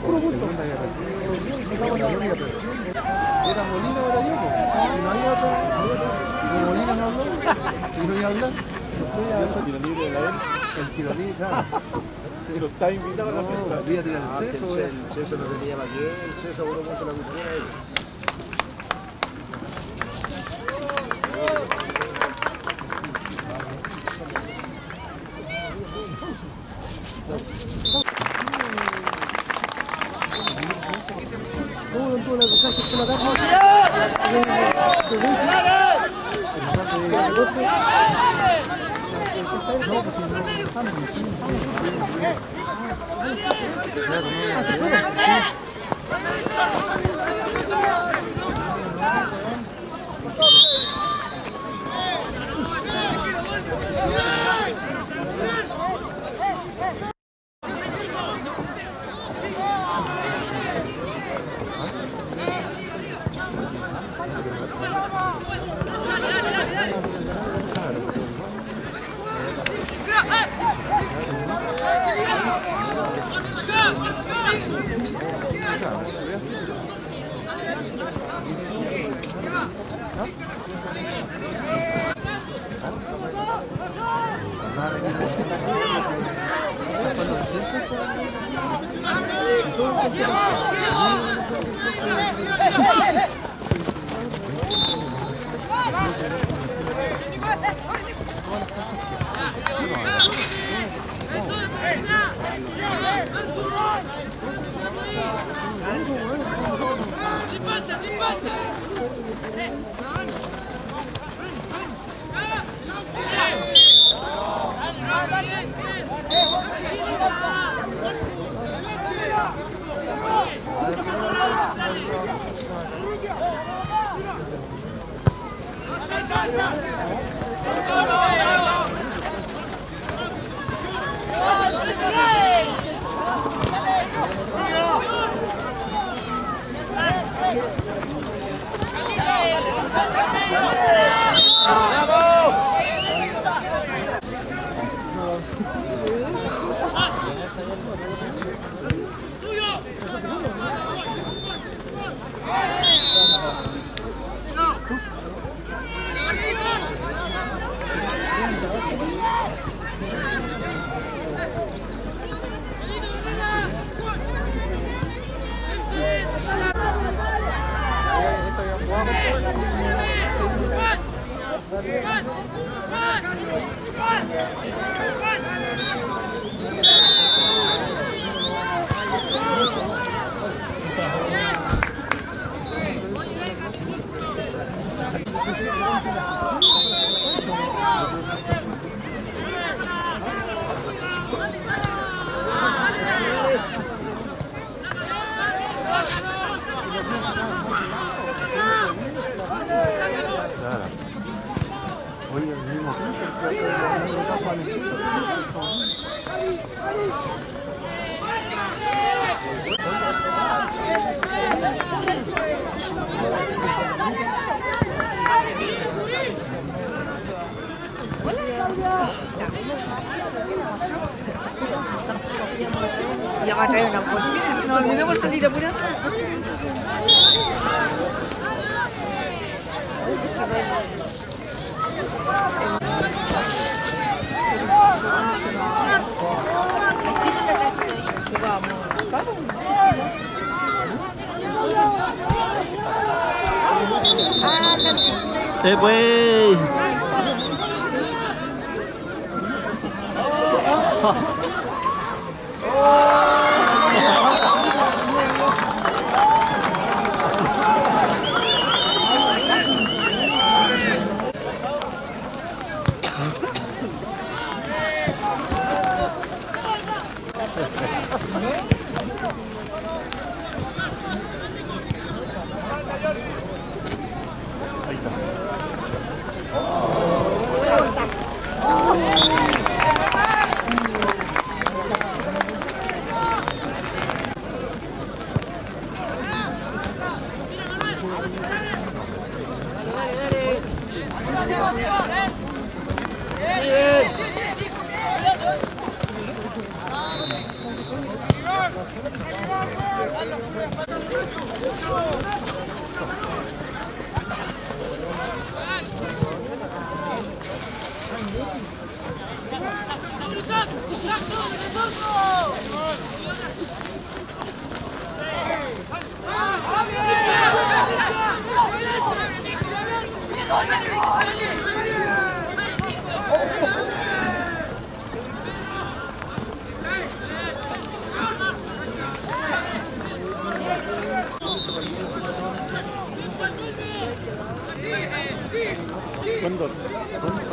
Segunda guerra. Era Molina, era yo. Y no había otro. Y Molina no habló. Y no iba a hablar. Libre de la él. El tiro libre, claro. Pero está invitado a la fiesta. No, voy a tirar el güey. El Cheso no tenía para qué, el Cheso uno puso la Bravo! 원! 원! 원! 원! ¡Se fue! Let's go! 건것 건가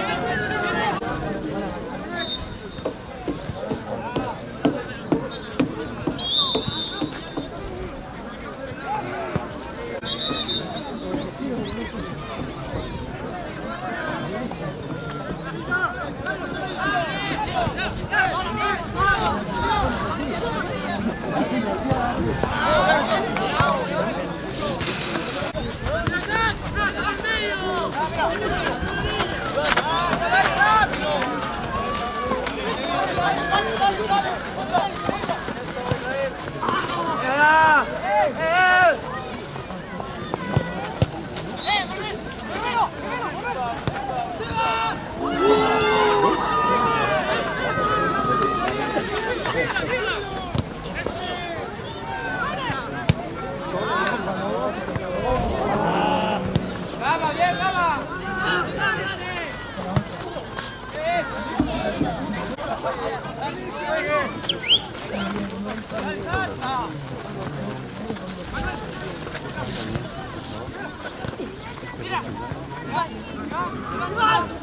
아!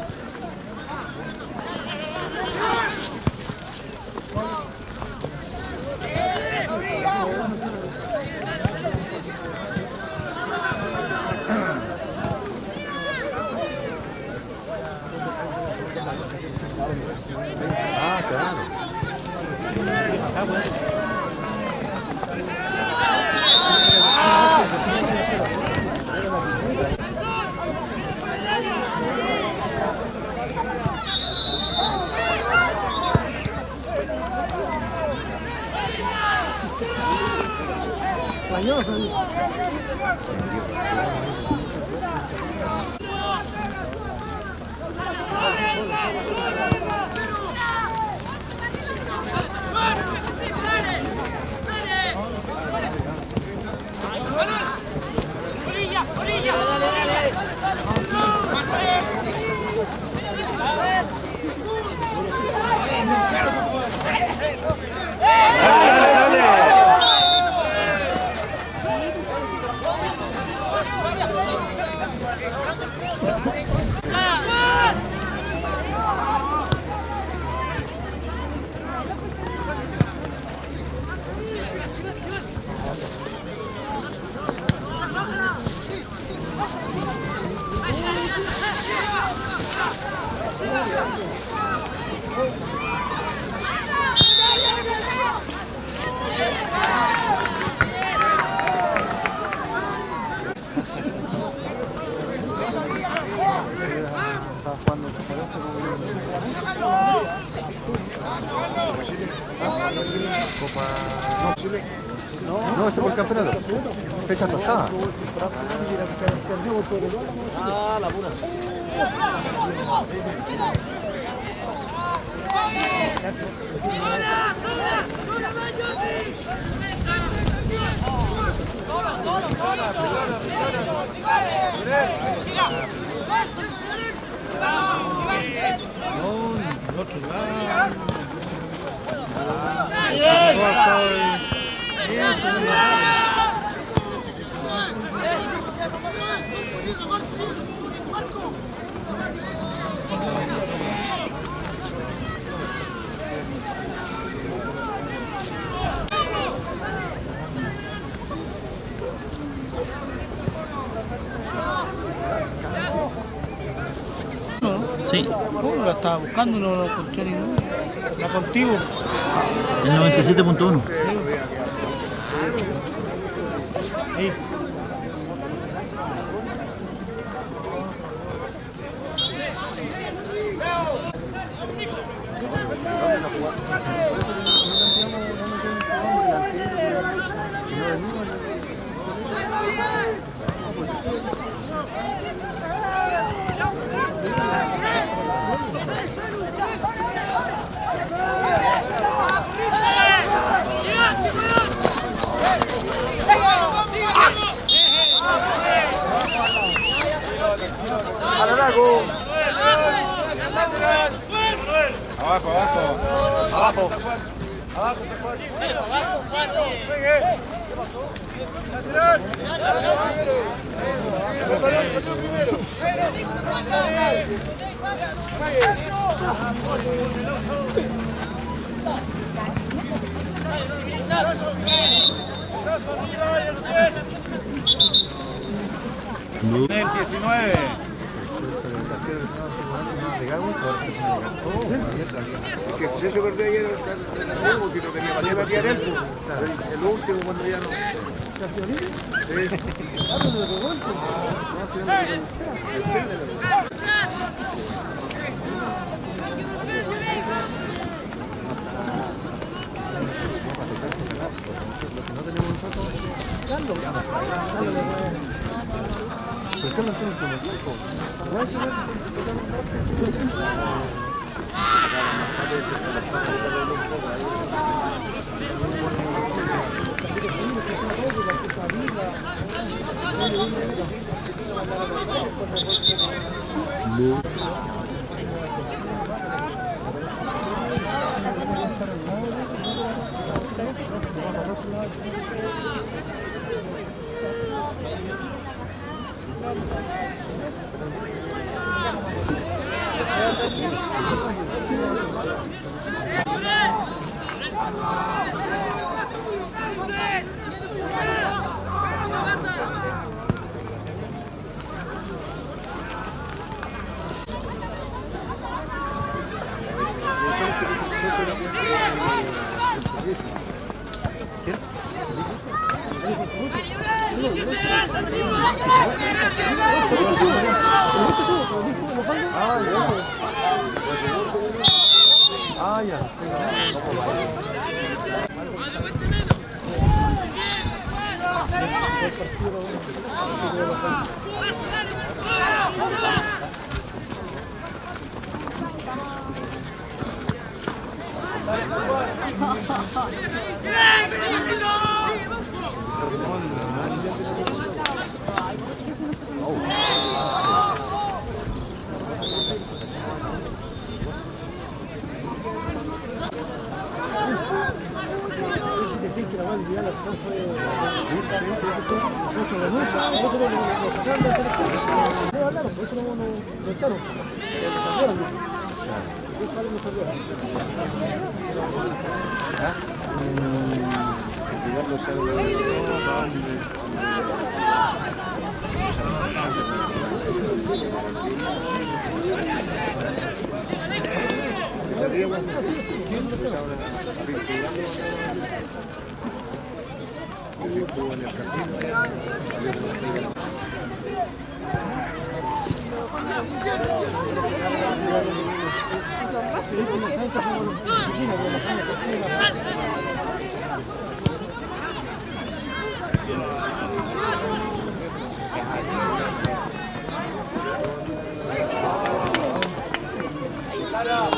Estaba orilla, orilla. No, ese fue el campeonato. Fecha pasada. Ah, la pura. Marco! Sí, ¿Cómo la estaba buscando? No lo encontré ninguno. La contigo. el 97.1. Ahí. Abajo, abajo. Abajo. Bu- El 19. Que Checho perdió ayer el porque no tenía para patear él. El, último cuando ya no. ¿Por qué no tienes con el tiempo? No hay que ver No. Thank you. Let's go! Maya. Oh, día la acción fue justo de nosotros lo sacaron de hacer no hablaron, no nos rentaron, nos salieron. Ellos salen nos salieron. ¿Ah? الجيكو والكثير Shut up.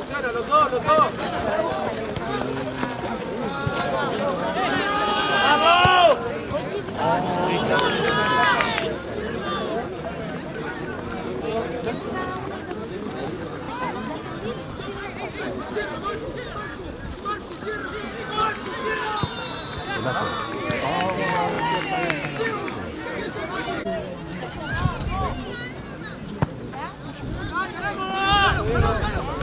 Luciano, los dos, los dos. ¡Vamos! Gracias. Oh,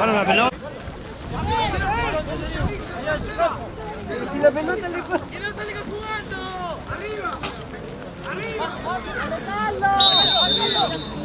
Para la pelota. Si ¡Arriba! ¡Arriba! ¡Arriba!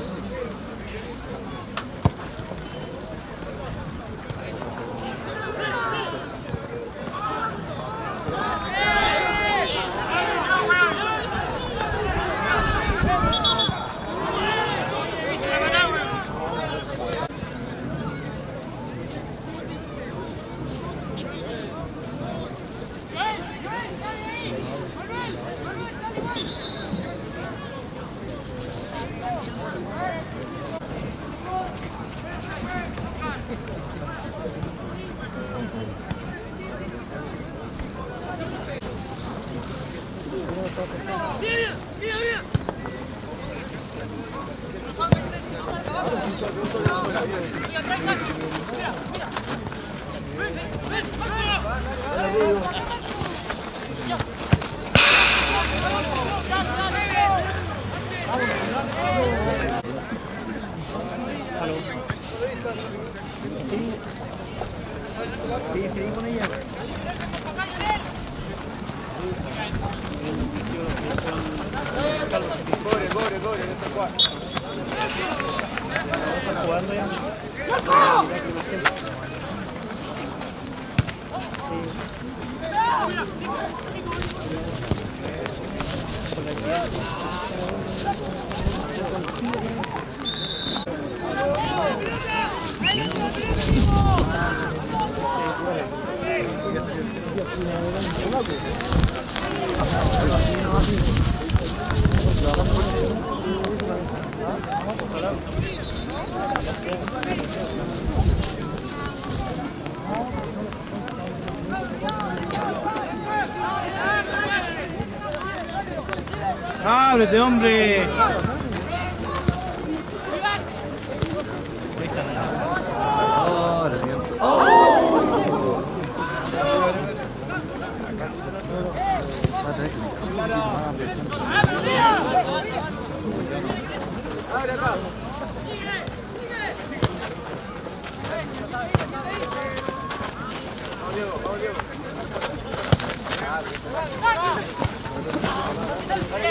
¡Ábrete, hombre!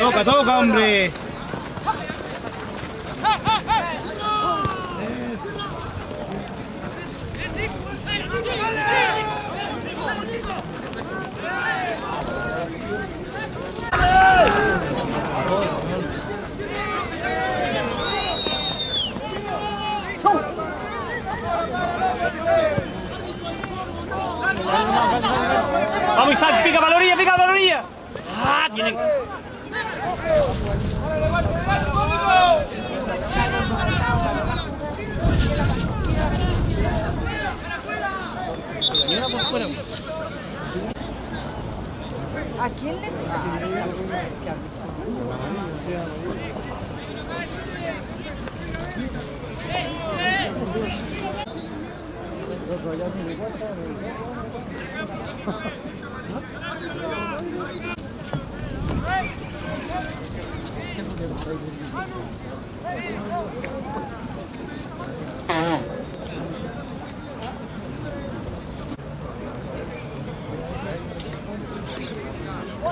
Toca, toca, hombre. Vamos Isaac, pica para la orilla, pica para la orilla. Ah, tiene. Mira por fuera. ¿A quién le ah, ¿Qué ha dicho?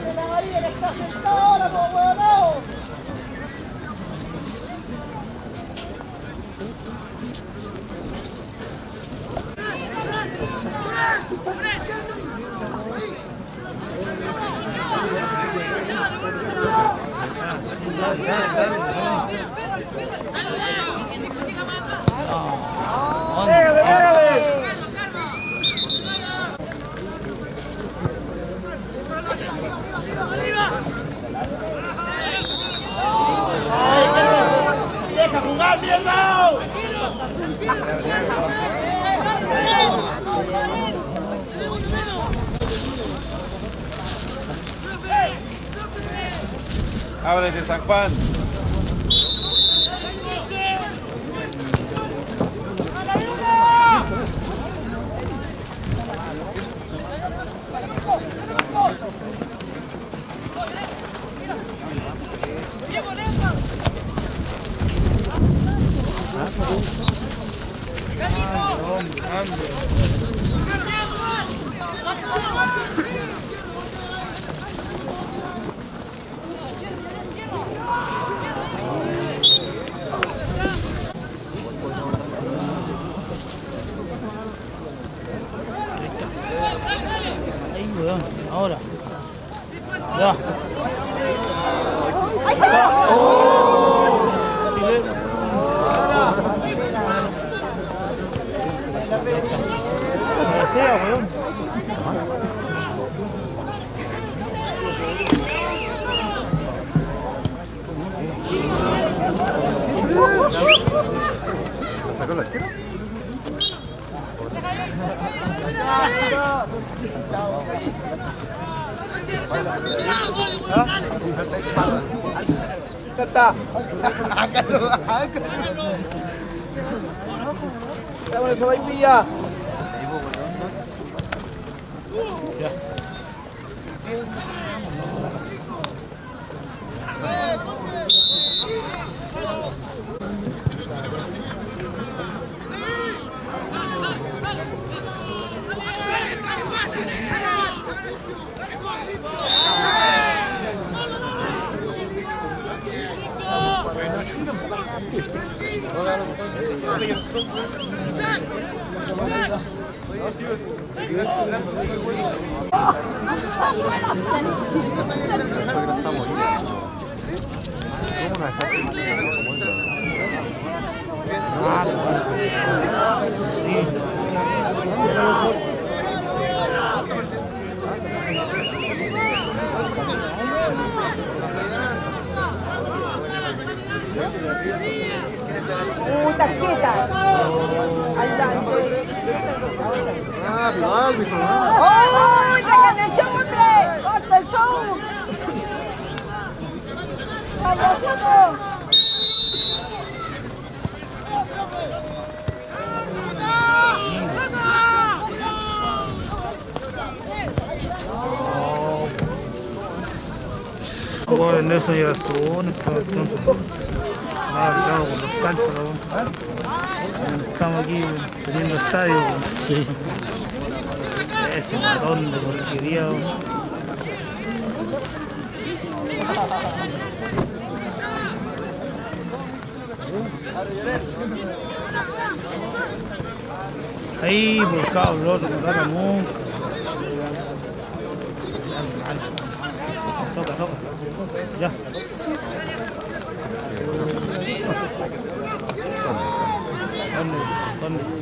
Ábrete, なんで Tata. Cámara, se va a enviar. Yeah. 아, 시키겠다. 아니다, 안돼. Ah, lógico, né? Oh, tá cadê? Chama o trem! Corta, show! Acabou, acabou! Agora, nessa geração, né? Tanto. Estamos aquí teniendo estadio. Sí. Es un montón de porquería. Ahí, volcado el otro, con um,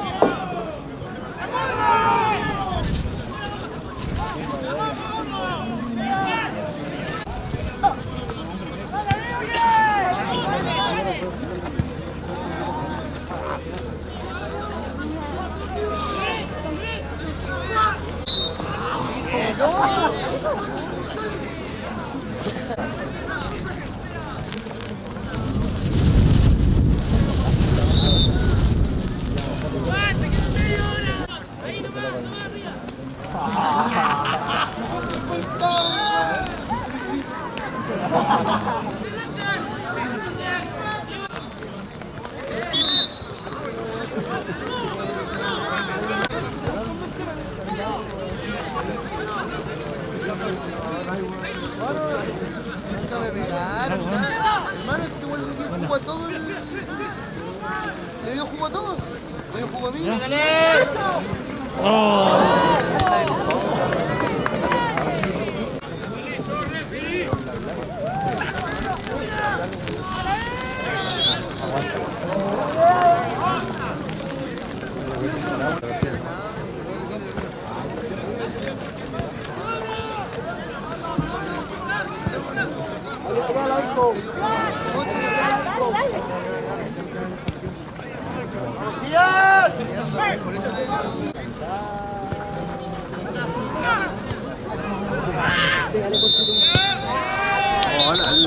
Hermano, este güey le dio jugo a todos. Le dio jugo a todos. Le dio jugo a mí. Oh. Hola. Oh,